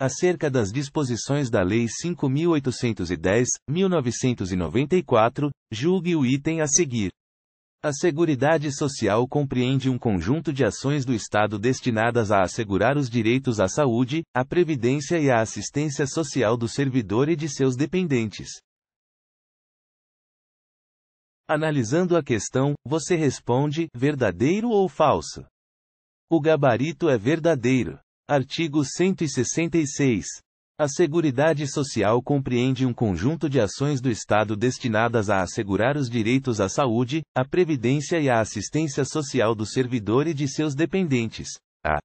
acerca das disposições da Lei 5.810, 1994, julgue o item a seguir. A Seguridade Social compreende um conjunto de ações do Estado destinadas a assegurar os direitos à saúde, à previdência e à assistência social do servidor e de seus dependentes. Analisando a questão, você responde: verdadeiro ou falso? O gabarito é verdadeiro. Artigo 166. A Seguridade Social compreende um conjunto de ações do Estado destinadas a assegurar os direitos à saúde, à previdência e à assistência social do servidor e de seus dependentes. A